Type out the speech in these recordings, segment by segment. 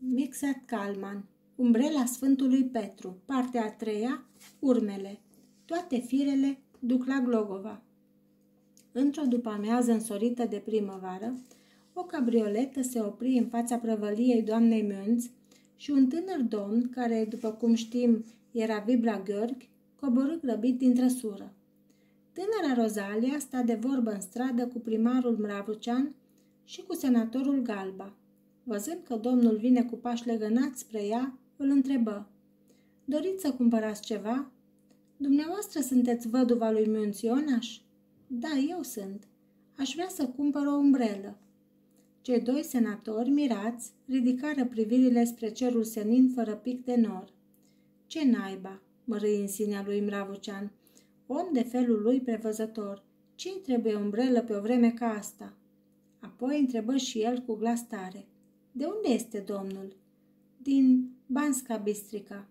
Mixat Calman, Umbrela Sfântului Petru, partea a treia, urmele. Toate firele duc la Glogova. Într-o după-amiază însorită de primăvară, o cabrioletă se opri în fața prăvăliei doamnei Mânț și un tânăr domn, care, după cum știm, era Vibra Gheorghi, coborâ grăbit din trăsură. Tânăra Rozalia sta de vorbă în stradă cu primarul Mravucean și cu senatorul Galba. Văzând că domnul vine cu pași legănați spre ea, îl întrebă. Doriți să cumpărați ceva? Dumneavoastră sunteți văduva lui Munționaș? Da, eu sunt. Aș vrea să cumpăr o umbrelă. Cei doi senatori, mirați, ridicară privirile spre cerul senin fără pic de nor. Ce naiba, mărâi în sinea lui Mravucean, om de felul lui prevăzător, ce trebuie umbrelă pe o vreme ca asta? Apoi întrebă și el cu glas tare. De unde este domnul? Din Banska Bistrica.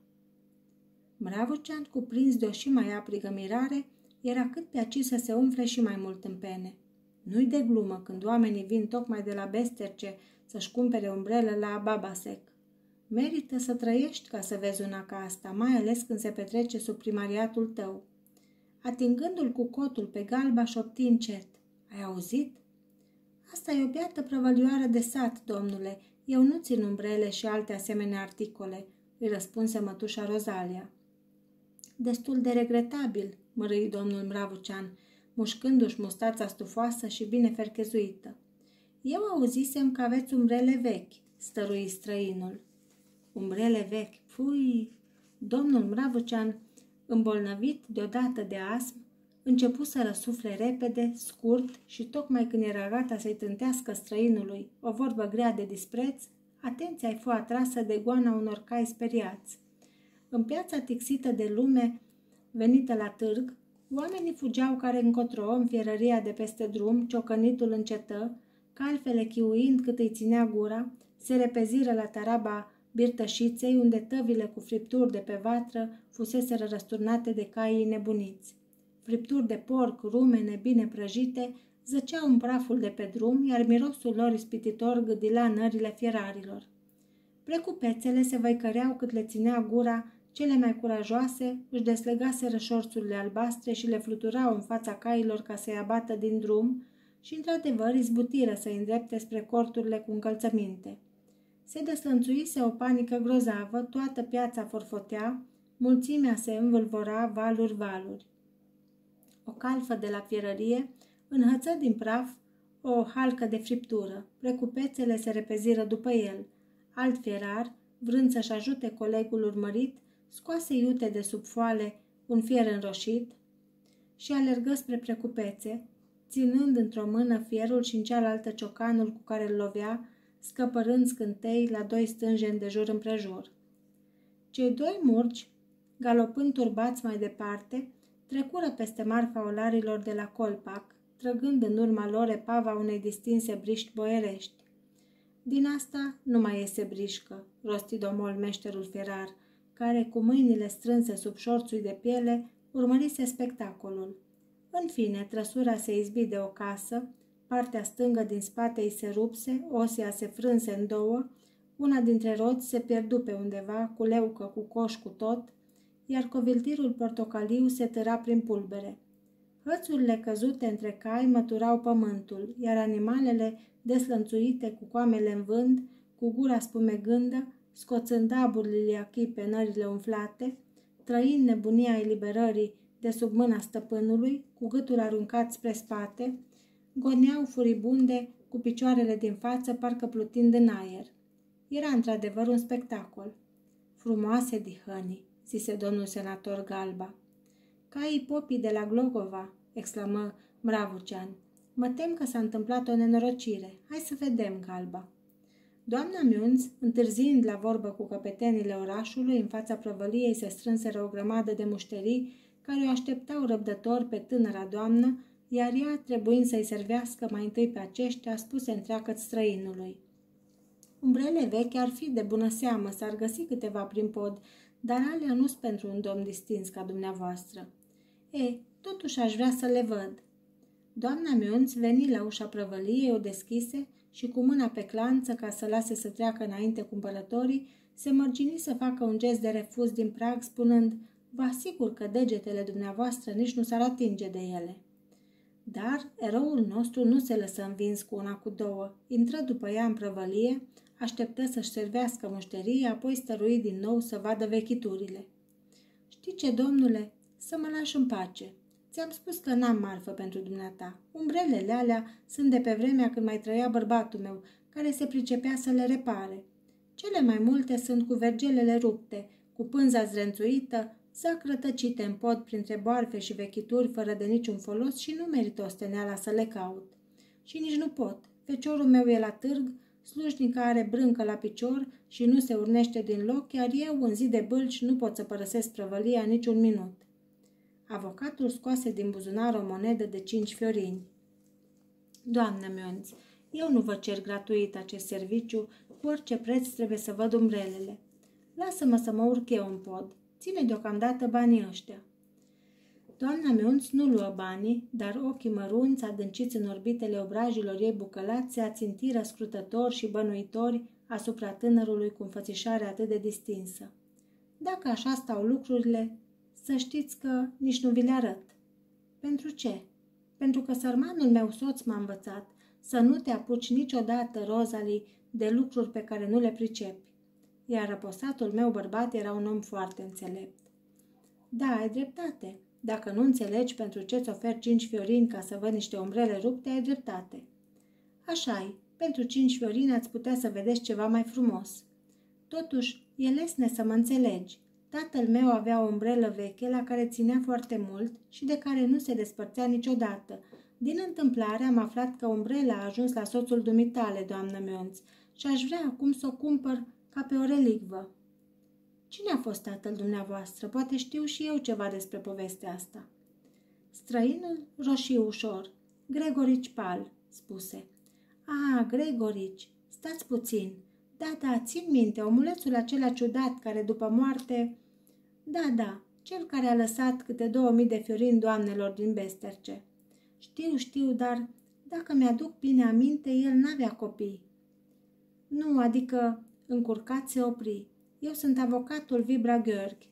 Mravucean, cuprins de o și mai aprigă mirare, era cât pe aci să se umfle și mai mult în pene. Nu-i de glumă când oamenii vin tocmai de la Besterce să-și cumpere umbrele la Babasec. Merită să trăiești ca să vezi una ca asta, mai ales când se petrece sub primariatul tău. Atingându-l cu cotul pe galba, șopti încet. Ai auzit? Asta e o beată prăvălioară de sat, domnule. Eu nu țin umbrele și alte asemenea articole, îi răspunse mătușa Rozalia. Destul de regretabil, mărâi domnul Mravucean, mușcându-și mustața stufoasă și bine ferchezuită. Eu auzisem că aveți umbrele vechi, stărui străinul. Umbrele vechi, pui! Domnul Mravucean, îmbolnăvit deodată de asm, începu să răsufle repede, scurt și tocmai când era gata să-i tântească străinului o vorbă grea de dispreț, atenția i fu atrasă de goana unor cai speriați. În piața tixită de lume, venită la târg, oamenii fugeau care încotro în fierăria de peste drum, ciocănitul încetă, calfele chiuind cât îi ținea gura, se repeziră la taraba birtășiței, unde tăvile cu fripturi de pe vatră fuseseră răsturnate de caii nebuniți. Fripturi de porc, rumene, bine prăjite, zăceau în praful de pe drum, iar mirosul lor ispititor gâdila nările fierarilor. Precupețele se văicăreau cât le ținea gura cele mai curajoase își deslegaseră șorțurile albastre și le fluturau în fața cailor ca să-i abată din drum și, într-adevăr, izbutiră să-i îndrepte spre corturile cu încălțăminte. Se deslănțuise o panică grozavă, toată piața forfotea, mulțimea se învâlvora valuri-valuri. O calfă de la fierărie înhăță din praf o halcă de friptură, precupețele se repeziră după el. Alt fierar, vrând să-și ajute colegul urmărit, scoase iute de sub foale un fier înroșit și alergă spre precupețe, ținând într-o mână fierul și în cealaltă ciocanul cu care îl lovea, scăpărând scântei la doi stânjeni de jur împrejur. Cei doi murgi, galopând turbați mai departe, trecură peste marfa olarilor de la Colpac, trăgând în urma lor epava unei distinse briști boierești. Din asta nu mai iese brișcă, rosti domol meșterul ferar, care, cu mâinile strânse sub șorțul de piele, urmărise spectacolul. În fine, trăsura se izbi de o casă, partea stângă din spate îi se rupse, osia se frânse în două, una dintre roți se pierdu pe undeva, cu leucă, cu coș, cu tot, iar coviltirul portocaliu se tăra prin pulbere. Hățurile căzute între cai măturau pământul, iar animalele, deslănțuite cu coamele în vânt, cu gura spumegândă, scoțând aburile pe nările umflate, trăind nebunia eliberării de sub mâna stăpânului, cu gâtul aruncat spre spate, goneau furibunde cu picioarele din față, parcă plutind în aer. Era într-adevăr un spectacol. Frumoase dihănii, zise domnul senator Galba. Caii popii de la Glogova, exclamă Mravucean. Mă tem că s-a întâmplat o nenorocire. Hai să vedem, Galba. Doamna Miunț, întârziind la vorbă cu căpetenile orașului, în fața prăvăliei se strânseră o grămadă de mușterii care o așteptau răbdător pe tânăra doamnă, iar ea, trebuind să-i servească mai întâi pe aceștia, spuse întreagă străinului. Umbrele vechi ar fi de bună seamă, s-ar găsi câteva prin pod, dar alea nu sunt pentru un domn distins ca dumneavoastră. E, totuși aș vrea să le văd. Doamna Miunț veni la ușa prăvăliei, o deschise și cu mâna pe clanță ca să lase să treacă înainte cumpărătorii, se mărgini să facă un gest de refuz din prag, spunând, vă asigur că degetele dumneavoastră nici nu s-ar atinge de ele. Dar eroul nostru nu se lăsă învins cu una cu două, intră după ea în prăvălie, așteptă să-și servească mușterii, apoi stărui din nou să vadă vechiturile. Știi ce, domnule, să mă lași în pace. Ți-am spus că n-am marfă pentru dumneata. Umbrelele alea sunt de pe vremea când mai trăia bărbatul meu, care se pricepea să le repare. Cele mai multe sunt cu vergelele rupte, cu pânza zrențuită, sacră tăcite în pod printre boarfe și vechituri fără de niciun folos și nu merită osteneala să le caut. Și nici nu pot. Feciorul meu e la târg, slujnica are brâncă la picior și nu se urnește din loc, iar eu, în zi de bâlci, nu pot să părăsesc prăvălia niciun minut. Avocatul scoase din buzunar o monedă de cinci fiorini. Doamnă Mionț, eu nu vă cer gratuit acest serviciu, cu orice preț trebuie să văd umbrelele. Lasă-mă să mă urc eu în pod. Ține deocamdată banii ăștia. Doamna Miunț nu luă banii, dar ochii mărunți, adânciți în orbitele obrajilor ei bucălați, se ațintiră scrutători și bănuitori asupra tânărului cu înfățișare atât de distinsă. Dacă așa stau lucrurile, să știți că nici nu vi le arăt. Pentru ce? Pentru că sărmanul meu soț m-a învățat să nu te apuci niciodată, Rosalie, de lucruri pe care nu le pricepi. Iar răposatul meu bărbat era un om foarte înțelept. Da, ai dreptate. Dacă nu înțelegi pentru ce-ți ofer cinci fiorini ca să văd niște umbrele rupte, ai dreptate. așa -i. pentru cinci fiorini ați putea să vedeți ceva mai frumos. Totuși, e lesne să mă înțelegi. Tatăl meu avea o umbrelă veche la care ținea foarte mult și de care nu se despărțea niciodată. Din întâmplare am aflat că umbrela a ajuns la soțul dumitale, doamnă Mionț, și aș vrea acum să o cumpăr ca pe o relicvă. Cine a fost tatăl dumneavoastră? Poate știu și eu ceva despre povestea asta. Străinul roșii ușor. Gregorici Pal, spuse. A, Gregorici, stați puțin. Da, da, țin minte, omulețul acela ciudat care după moarte... Da, da, cel care a lăsat câte două mii de fiorini doamnelor din Besterce. Știu, știu, dar dacă mi-aduc bine aminte, el n-avea copii. Nu, adică încurcat se opri. Eu sunt avocatul Vibra Gheorghe.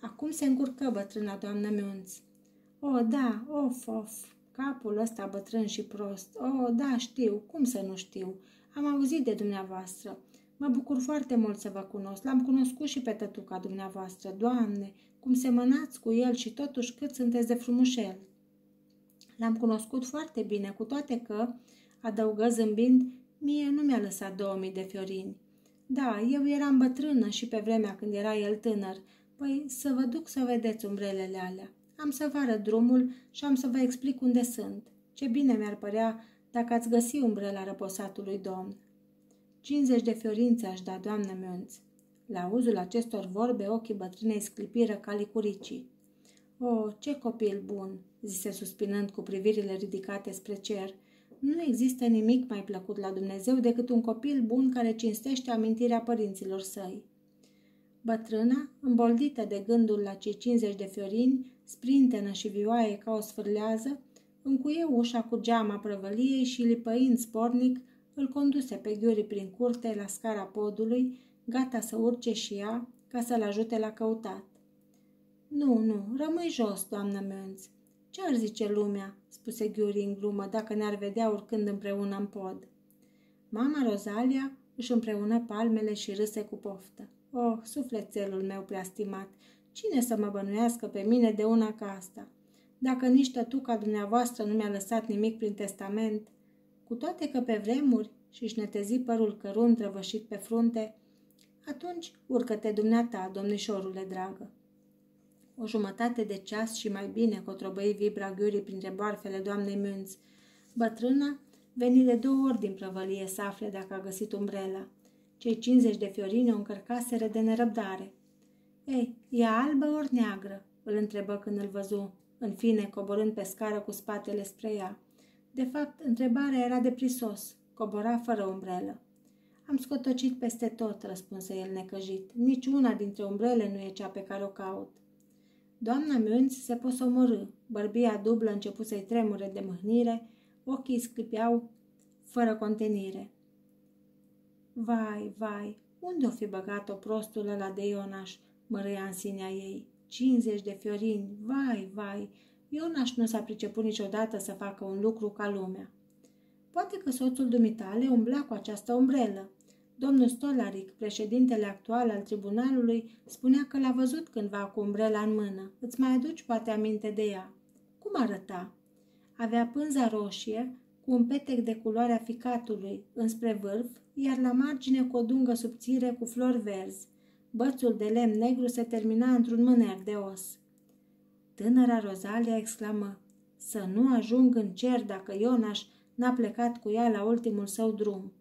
Acum se încurcă bătrâna doamnă Miunț. O, da, of, of, capul ăsta bătrân și prost. O, da, știu, cum să nu știu. Am auzit de dumneavoastră. Mă bucur foarte mult să vă cunosc. L-am cunoscut și pe tătuca dumneavoastră. Doamne, cum semănați cu el și totuși cât sunteți de frumușel. L-am cunoscut foarte bine, cu toate că, adăugă zâmbind, mie nu mi-a lăsat 2000 de fiorini. Da, eu eram bătrână și pe vremea când era el tânăr. Păi să vă duc să vedeți umbrelele alea. Am să vă arăt drumul și am să vă explic unde sunt. Ce bine mi-ar părea dacă ați găsi umbrela răposatului domn. 50 de fiorințe aș da, doamnă Mionț. La auzul acestor vorbe, ochii bătrânei sclipiră ca licuricii. O, ce copil bun!" zise suspinând cu privirile ridicate spre cer. Nu există nimic mai plăcut la Dumnezeu decât un copil bun care cinstește amintirea părinților săi. Bătrâna, îmboldită de gândul la cei 50 de fiorini, sprintenă și vioaie ca o sfârlează, încuie ușa cu geama prăvăliei și, lipăind spornic, îl conduse pe Ghiuri prin curte la scara podului, gata să urce și ea, ca să-l ajute la căutat. Nu, nu, rămâi jos, doamnă Mönz. Ce ar zice lumea, spuse Ghiuri în glumă, dacă ne-ar vedea urcând împreună în pod. Mama Rozalia își împreună palmele și râse cu poftă. Oh, sufletelul meu preastimat, cine să mă bănuiască pe mine de una ca asta? Dacă nici tătuca dumneavoastră nu mi-a lăsat nimic prin testament, cu toate că pe vremuri și-și netezi părul cărunt răvășit pe frunte, atunci urcă-te dumneata, domnișorule dragă. O jumătate de ceas și mai bine cotrobăi vibra ghiurii printre boarfele doamnei Mânț. Bătrâna veni de două ori din prăvălie să afle dacă a găsit umbrela. Cei 50 de fiorini o încărcaseră de nerăbdare. Ei, e albă ori neagră?" îl întrebă când îl văzu, în fine coborând pe scară cu spatele spre ea. De fapt, întrebarea era de prisos, cobora fără umbrelă. Am scotocit peste tot, răspunse el necăjit. Nici una dintre umbrele nu e cea pe care o caut. Doamna Mânț se posomorâ, bărbia dublă început să-i tremure de mâhnire, ochii sclipeau fără contenire. Vai, vai, unde o fi băgat-o prostul ăla de Ionaș, mărâia în sinea ei? 50 de fiorini, vai, vai, Ionaș nu s-a priceput niciodată să facă un lucru ca lumea. Poate că soțul dumitale umbla cu această umbrelă. Domnul Stolaric, președintele actual al tribunalului, spunea că l-a văzut cândva cu umbrela în mână. Îți mai aduci poate aminte de ea. Cum arăta? Avea pânza roșie, cu un petec de culoarea ficatului înspre vârf, iar la margine cu o dungă subțire cu flori verzi. Bățul de lemn negru se termina într-un mâner de os. Tânăra Rozalia exclamă, Să nu ajung în cer dacă Ionaș n-a plecat cu ea la ultimul său drum.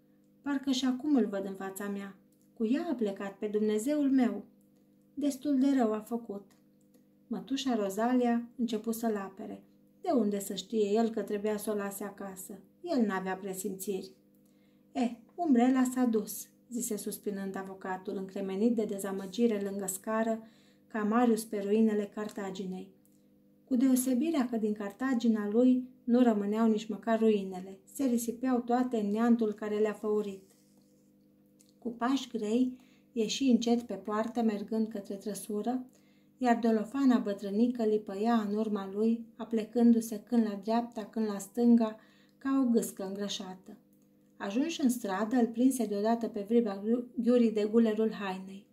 Parcă și acum îl văd în fața mea. Cu ea a plecat pe Dumnezeul meu. Destul de rău a făcut. Mătușa Rozalia început să-l apere. De unde să știe el că trebuia să o lase acasă? El n-avea presimțiri. Eh, umbrela s-a dus, zise suspinând avocatul, încremenit de dezamăgire lângă scară, ca Marius pe ruinele Cartaginei. Cu deosebirea că din Cartagina lui nu rămâneau nici măcar ruinele, se risipeau toate în neantul care le-a făurit. Cu pași grei, ieși încet pe poartă, mergând către trăsură, iar dolofana bătrânică lipăia în urma lui, aplecându-se când la dreapta, când la stânga, ca o gâscă îngrășată. Ajuns în stradă, îl prinse deodată pe vriba ghiurii de gulerul hainei.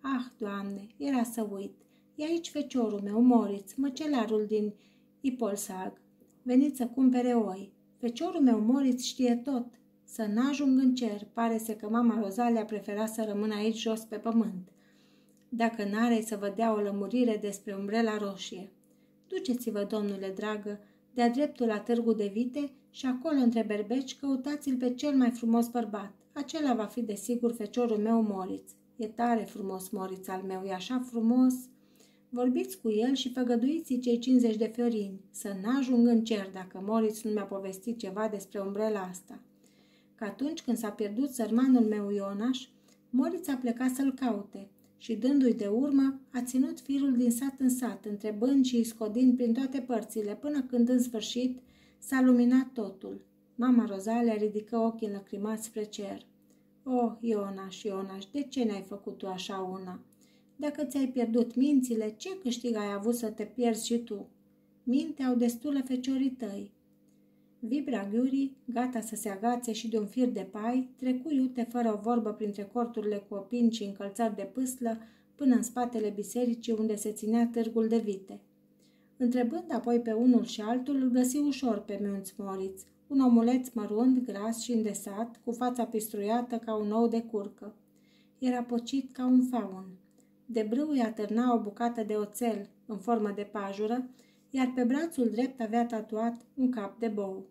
Ah, Doamne, era să uit. E aici feciorul meu, Moritz, măcelarul din Ipolsag. Venit să cumpere oi. Feciorul meu, Moritz, știe tot. Să n-ajung în cer. Pare să că mama Rozalia prefera să rămână aici jos pe pământ dacă n-are să vă dea o lămurire despre umbrela roșie. Duceți-vă, domnule dragă, de-a dreptul la târgu de vite și acolo între berbeci căutați-l pe cel mai frumos bărbat. Acela va fi desigur feciorul meu Moritz. E tare frumos Moritz al meu, e așa frumos. Vorbiți cu el și făgăduiți cei 50 de fiorini, să n-ajung în cer dacă Moritz nu mi-a povestit ceva despre umbrela asta. Că atunci când s-a pierdut sărmanul meu Ionaș, Moritz a plecat să-l caute și dându-i de urmă, a ținut firul din sat în sat, întrebând și scodind prin toate părțile, până când în sfârșit s-a luminat totul. Mama Rozalia ridică ochii înlăcrimați spre cer. Oh, Ionaș, Ionaș, de ce ne-ai făcut tu așa una? Dacă ți-ai pierdut mințile, ce câștig ai avut să te pierzi și tu? Minte au destulă feciorii tăi. Vibra Ghiuri, gata să se agațe și de un fir de pai, trecu iute fără o vorbă printre corturile cu opini și încălțari de pâslă până în spatele bisericii unde se ținea târgul de vite. Întrebând apoi pe unul și altul, îl găsi ușor pe Miunț Moriț, un omuleț mărunt, gras și îndesat, cu fața pistruiată ca un ou de curcă. Era pocit ca un faun. De brâu îi atârna o bucată de oțel în formă de pajură, iar pe brațul drept avea tatuat un cap de bou.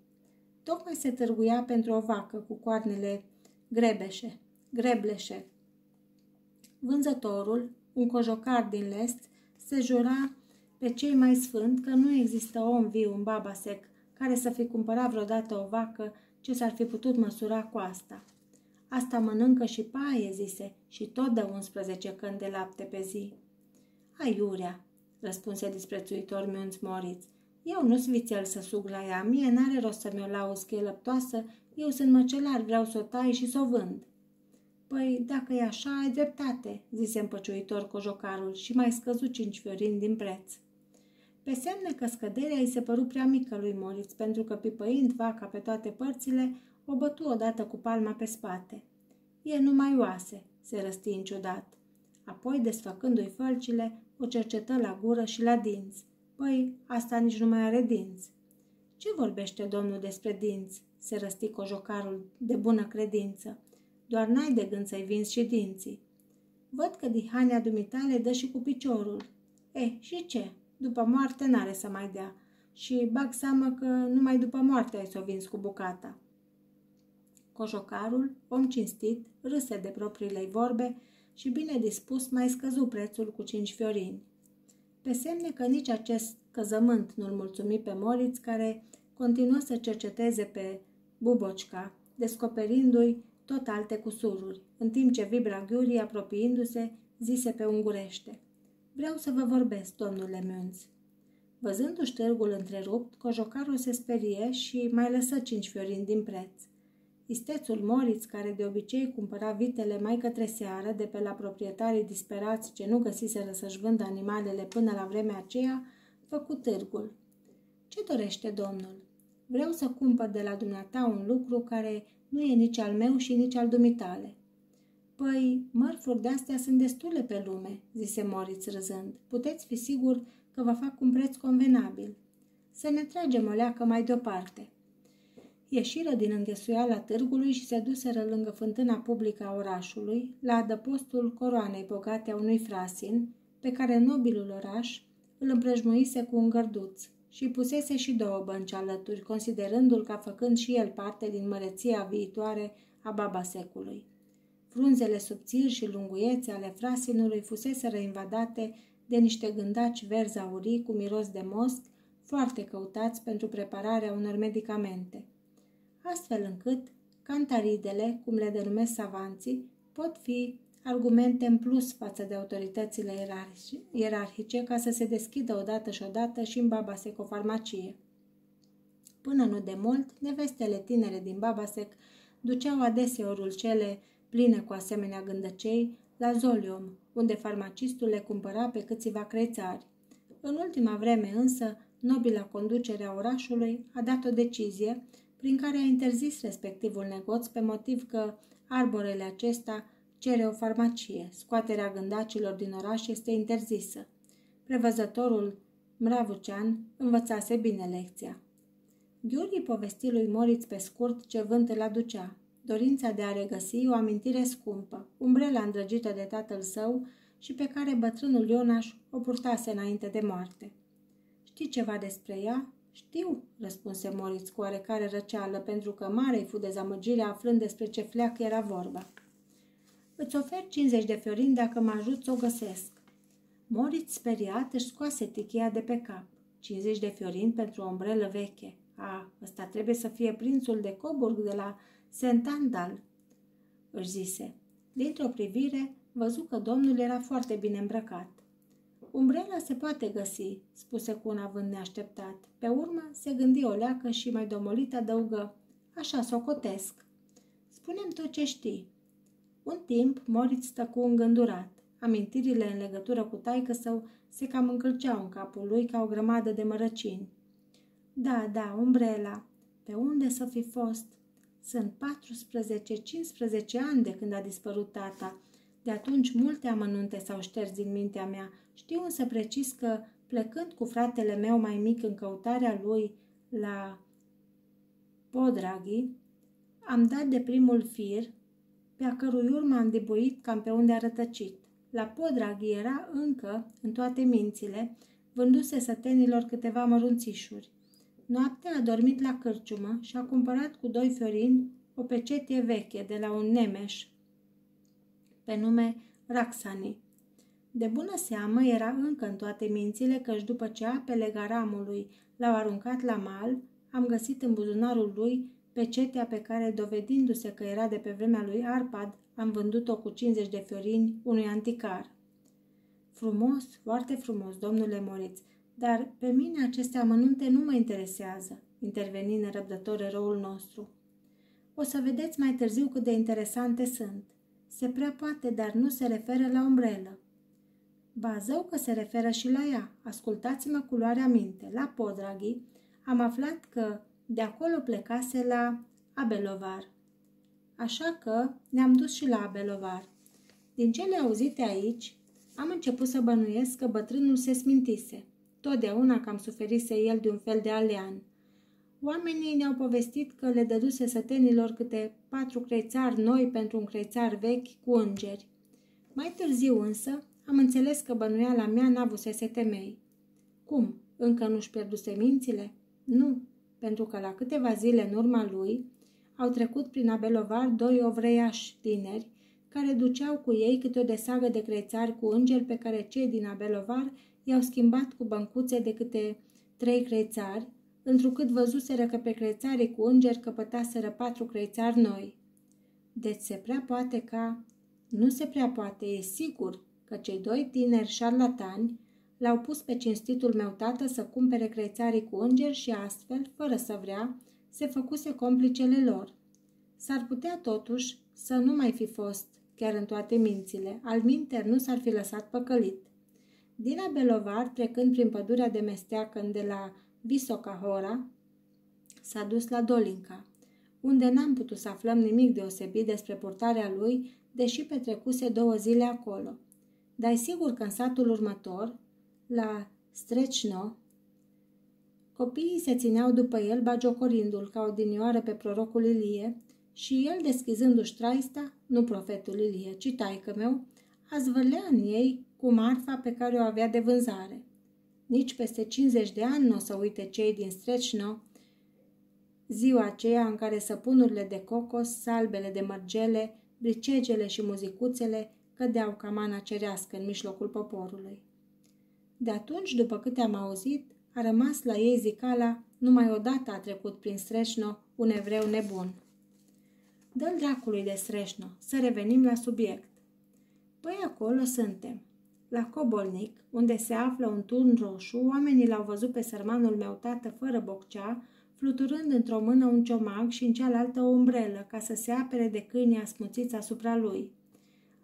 Tocmai se târguia pentru o vacă cu coarnele grebeșe, grebleșe. Vânzătorul, un cojocar din lest, se jura pe cei mai sfânt că nu există om viu în Babasec care să fi cumpărat vreodată o vacă ce s-ar fi putut măsura cu asta. Asta mănâncă și paie, zise, și tot de 11 căni de lapte pe zi. Aiurea, răspunse disprețuitor Miunț Moritz. Eu nu-s vițel să sug la ea, mie n-are rost să mi-o lauzi că e lăptoasă, eu sunt măcelar, vreau să o tai și să o vând. Păi, dacă e așa, ai dreptate, zise împăciuitor cojocarul și mai scăzut cinci fiorini din preț. Pe semne că scăderea îi se păru prea mică lui Moritz, pentru că pipăind vaca pe toate părțile, o bătu odată cu palma pe spate. E numai oase, se răsti ciudat. Apoi, desfăcându-i fălcile, o cercetă la gură și la dinți. Păi, asta nici nu mai are dinți. Ce vorbește domnul despre dinți? se răsti cojocarul de bună credință. Doar n-ai de gând să-i vinzi și dinții. Văd că dihania dumitale dă și cu piciorul. E, și ce? După moarte n-are să mai dea. Și bag seamă că numai după moarte ai să o vinzi cu bucata. Cojocarul, om cinstit, râse de propriile vorbe și bine dispus mai scăzu prețul cu cinci fiorini. Pe semne că nici acest căzământ nu-l mulțumi pe Moritz, care continuă să cerceteze pe Bubocca, descoperindu-i tot alte cusururi, în timp ce vibra ghiurii, apropiindu-se, zise pe ungurește. Vreau să vă vorbesc, domnule Münz. Văzându-și târgul întrerupt, cojocarul se sperie și mai lăsă cinci fiorini din preț. Istețul Moritz, care de obicei cumpăra vitele mai către seară de pe la proprietarii disperați ce nu găsiseră să-și vândă animalele până la vremea aceea, făcut târgul. Ce dorește domnul? Vreau să cumpăr de la dumneata un lucru care nu e nici al meu și nici al dumitale. Păi, mărfuri de-astea sunt destule pe lume, zise Moritz râzând. Puteți fi sigur că vă fac un preț convenabil. Să ne tragem o leacă mai departe. Ieșiră din înghesuiala târgului și se duseră lângă fântâna publică a orașului, la adăpostul coroanei bogate a unui frasin, pe care nobilul oraș îl împrejmuise cu un gărduț și pusese și două bănci alături, considerându-l ca făcând și el parte din măreția viitoare a babasecului. Frunzele subțiri și lunguiețe ale frasinului fusese invadate de niște gândaci verzi aurii cu miros de mosc, foarte căutați pentru prepararea unor medicamente. Astfel încât, cantaridele, cum le denumesc savanții, pot fi argumente în plus față de autoritățile ierarhice ca să se deschidă odată și odată și în Babasec o farmacie. Până nu de mult, nevestele tinere din Babasec duceau adeseorul cele pline cu asemenea gândăcei la Zolium, unde farmacistul le cumpăra pe câțiva crețari. În ultima vreme însă, nobila conducere a orașului a dat o decizie prin care a interzis respectivul negoț pe motiv că arborele acesta cere o farmacie. Scoaterea gândacilor din oraș este interzisă. Prevăzătorul Mravucean învățase bine lecția. Ghiuri povesti lui Moritz pe scurt ce vânt îl aducea. Dorința de a regăsi o amintire scumpă, umbrela îndrăgită de tatăl său și pe care bătrânul Ionaș o purtase înainte de moarte. Știi ceva despre ea?" Știu," răspunse Moritz cu oarecare răceală, pentru că mare fu dezamăgirea aflând despre ce fleac era vorba. Îți ofer 50 de fiorini dacă mă ajut să o găsesc. Moritz, speriat, își scoase tichia de pe cap. 50 de fiorini pentru o umbrelă veche. A, ăsta trebuie să fie prințul de Coburg de la Sentandal, își zise. Dintr-o privire, văzu că domnul era foarte bine îmbrăcat. Umbrela se poate găsi, spuse cu un avânt neașteptat. Pe urmă se gândi o leacă și mai domolit adăugă. Așa socotesc. Spunem tot ce știi. Un timp, Moritz stăcu îngândurat. Amintirile în legătură cu taică său se cam încălceau în capul lui ca o grămadă de mărăcini. Da, da, umbrela. Pe unde să fi fost? Sunt 14-15 ani de când a dispărut tata. De atunci multe amănunte s-au șters din mintea mea. Știu însă precis că, plecând cu fratele meu mai mic în căutarea lui la Podraghi, am dat de primul fir pe a cărui urmă am debuit cam pe unde a rătăcit. La Podraghi era încă, în toate mințile, vânduse sătenilor câteva mărunțișuri. Noaptea a dormit la cârciumă și a cumpărat cu doi fiorini o pecetie veche de la un nemeș pe nume Raxani. De bună seamă era încă în toate mințile căci după ce apele garamului l-au aruncat la mal, am găsit în buzunarul lui pecetea pe care, dovedindu-se că era de pe vremea lui Arpad, am vândut-o cu 50 de fiorini unui anticar. Frumos, foarte frumos, domnule Moritz, dar pe mine aceste amănunte nu mă interesează, interveni nerăbdător eroul nostru. O să vedeți mai târziu cât de interesante sunt. Se prea poate, dar nu se referă la umbrelă. Ba, zău că se referă și la ea. Ascultați-mă cu luarea minte. La Podraghi am aflat că de acolo plecase la Abelovar. Așa că ne-am dus și la Abelovar. Din cele auzite aici, am început să bănuiesc că bătrânul se smintise. Totdeauna cam suferise el de un fel de alean. Oamenii ne-au povestit că le dăduse sătenilor câte patru creițari noi pentru un creițar vechi cu îngeri. Mai târziu însă am înțeles că bănuiala mea n-avusese temei. Cum? Încă nu-și pierduse mințile? Nu, pentru că la câteva zile în urma lui au trecut prin Abelovar doi ovreiași tineri care duceau cu ei câte o desagă de creițari cu îngeri pe care cei din Abelovar i-au schimbat cu băncuțe de câte trei creițari, întrucât văzuseră că pe creițarii cu îngeri căpătaseră patru creițari noi. Deci se prea poate ca... Nu se prea poate, e sigur, că cei doi tineri șarlatani l-au pus pe cinstitul meu tată să cumpere creițarii cu îngeri și astfel, fără să vrea, se făcuse complicele lor. S-ar putea totuși să nu mai fi fost chiar în toate mințile, al minter nu s-ar fi lăsat păcălit. Dina Belovar, trecând prin pădurea de mesteacăn de la Visocahora, s-a dus la Dolinca, unde n-am putut să aflăm nimic deosebit despre purtarea lui, deși petrecuse două zile acolo. Dar e sigur că în satul următor, la Strecno, copiii se țineau după el, bagiocorindu-l ca odinioară pe prorocul Ilie, și el, deschizându-și traista, nu profetul Ilie, ci taică meu, a zvârlea în ei cu marfa pe care o avea de vânzare. Nici peste 50 de ani nu o să uite cei din Strecno ziua aceea în care săpunurile de cocos, salbele de mărgele, bricegele și muzicuțele cădeau ca mana cerească în mijlocul poporului. De atunci, după câte am auzit, a rămas la ei zicala, numai odată a trecut prin Streșno un evreu nebun. Dă-l dracului de Streșno, să revenim la subiect. Păi acolo suntem. La Cobolnic, unde se află un turn roșu, oamenii l-au văzut pe sărmanul meu tată fără boccea, fluturând într-o mână un ciomag și în cealaltă o umbrelă, ca să se apere de câinii asmuțiți asupra lui.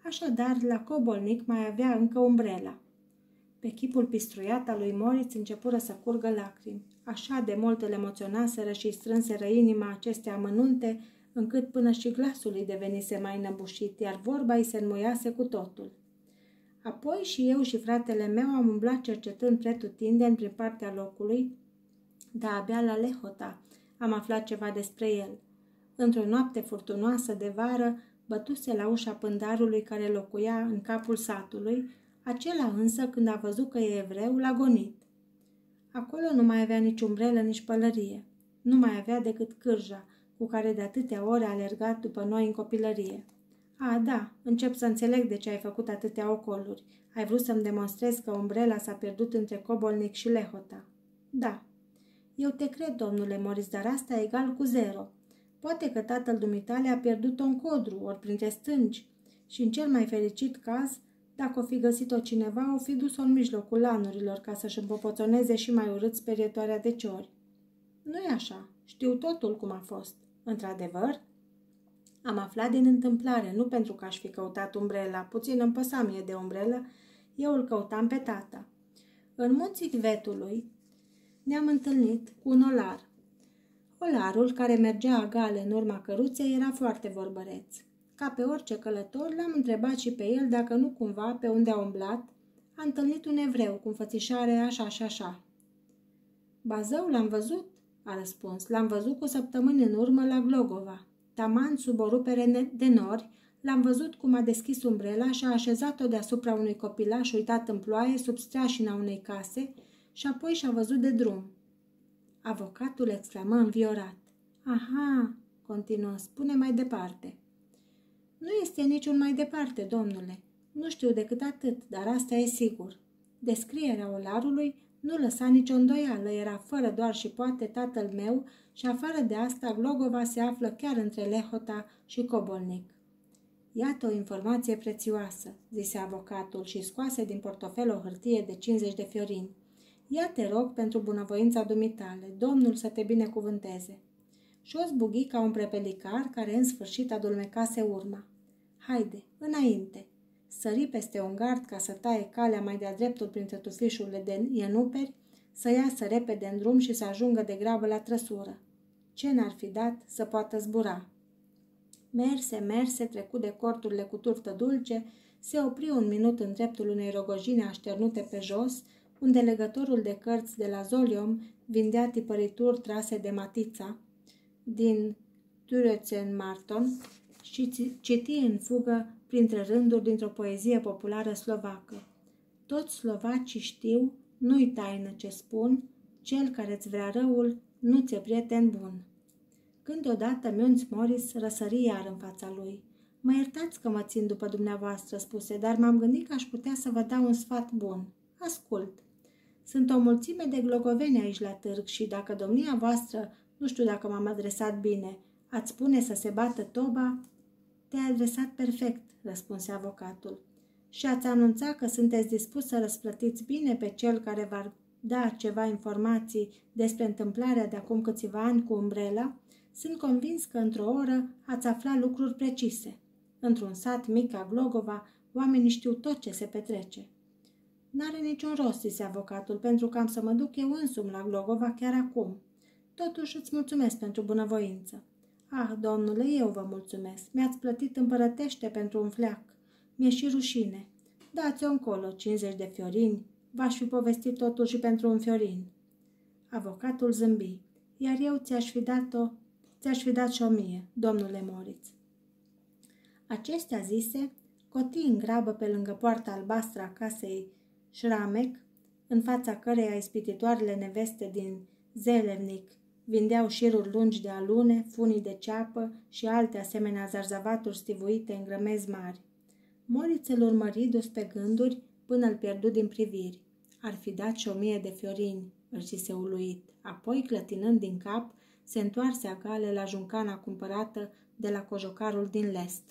Așadar, la Cobolnic mai avea încă umbrela. Pe chipul pistruiat al lui Moritz începură să curgă lacrimi. Așa de mult îl emoționaseră și strânseră inima aceste amănunte, încât până și glasul îi devenise mai năbușit, iar vorba îi se înmuiase cu totul. Apoi și eu și fratele meu am umblat cercetând pretutindeni prin partea locului, dar abia la Lehota am aflat ceva despre el. Într-o noapte furtunoasă de vară, bătuse la ușa pândarului care locuia în capul satului, acela însă, când a văzut că e evreu, l-a gonit. Acolo nu mai avea nici umbrelă, nici pălărie. Nu mai avea decât cârja, cu care de atâtea ore a alergat după noi în copilărie. A, da, încep să înțeleg de ce ai făcut atâtea ocoluri. Ai vrut să-mi demonstrezi că umbrela s-a pierdut între Cobolnic și Lehota. Da, eu te cred, domnule Moris, dar asta e egal cu zero. Poate că tatăl dumitale a pierdut-o în codru, ori printre stânci. Și în cel mai fericit caz, dacă o fi găsit-o cineva, o fi dus-o în mijlocul lanurilor ca să-și împopoțoneze și mai urât sperietoarea de ciori. nu e așa. Știu totul cum a fost. Într-adevăr, am aflat din întâmplare, nu pentru că aș fi căutat umbrela, puțin îmi păsa mie de umbrelă, eu îl căutam pe tata. În munții Vetului, ne-am întâlnit cu un olar. Olarul, care mergea agale în urma căruței, era foarte vorbăreț. Ca pe orice călător, l-am întrebat și pe el dacă nu cumva, pe unde a umblat, a întâlnit un evreu cu înfățișare așa și așa. Bazău l-am văzut, a răspuns. L-am văzut cu săptămâni în urmă la Glogova. Taman sub o rupere de nori, l-am văzut cum a deschis umbrela și a așezat-o deasupra unui copilaș uitat în ploaie sub streașina unei case și apoi și-a văzut de drum. Avocatul exclamă înviorat. Aha, continuă, spune mai departe. Nu este niciun mai departe, domnule. Nu știu decât atât, dar asta e sigur. Descrierea olarului nu lăsa nicio îndoială, era fără doar și poate tatăl meu și afară de asta Glogova se află chiar între Lehota și Cobolnic. Iată o informație prețioasă, zise avocatul și scoase din portofel o hârtie de 50 de fiorini. Ia te rog pentru bunăvoința dumitale, Domnul să te binecuvânteze. Și o zbughi ca un prepelicar care în sfârșit adulmecase urma. Haide, înainte! Sări peste un gard ca să taie calea mai de-a dreptul printre tufișurile de ienuperi, să iasă repede în drum și să ajungă de grabă la trăsură. Ce n-ar fi dat să poată zbura? Merse, merse, trecu de corturile cu turtă dulce, se opri un minut în dreptul unei rogojine așternute pe jos, unde legătorul de cărți de la Zolium vindea tipărituri trase de Matița din Turețen Marton și citi în fugă printre rânduri dintr-o poezie populară slovacă. Toți slovacii știu, nu-i taină ce spun, cel care-ți vrea răul nu ți-e prieten bun. Când odată Miunț Morris răsări iar în fața lui. Mă iertați că mă țin după dumneavoastră, spuse, dar m-am gândit că aș putea să vă dau un sfat bun. Ascult. Sunt o mulțime de glogoveni aici la târg și dacă domnia voastră, nu știu dacă m-am adresat bine, ați spune să se bată toba, te-ai adresat perfect, răspunse avocatul. Și ați anunțat că sunteți dispus să răsplătiți bine pe cel care va da ceva informații despre întâmplarea de acum câțiva ani cu umbrela, Sunt convins că într-o oră ați afla lucruri precise. Într-un sat mic ca Glogova, oamenii știu tot ce se petrece. N-are niciun rost, zise avocatul, pentru că am să mă duc eu însumi la Glogova chiar acum. Totuși îți mulțumesc pentru bunăvoință. Ah, domnule, eu vă mulțumesc. Mi-ați plătit împărătește pentru un fleac. Mi-e și rușine. Dați-o încolo, 50 de fiorini. V-aș fi povestit totul și pentru un fiorin. Avocatul zâmbi. Iar eu ți-aș fi dat-o, ți-aș fi dat și o mie, domnule Moritz. Acestea zise, coti în grabă pe lângă poarta albastră a casei Șramec, în fața căreia ispititoarele neveste din Zelevnic vindeau șiruri lungi de alune, funii de ceapă și alte asemenea zarzavaturi stivuite în grămezi mari. Moritz îl urmări dus pe gânduri până îl pierdu din priviri. Ar fi dat și o mie de fiorini, îl zise uluit. Apoi, clătinând din cap, se întoarse agale la juncana cumpărată de la cojocarul din lest.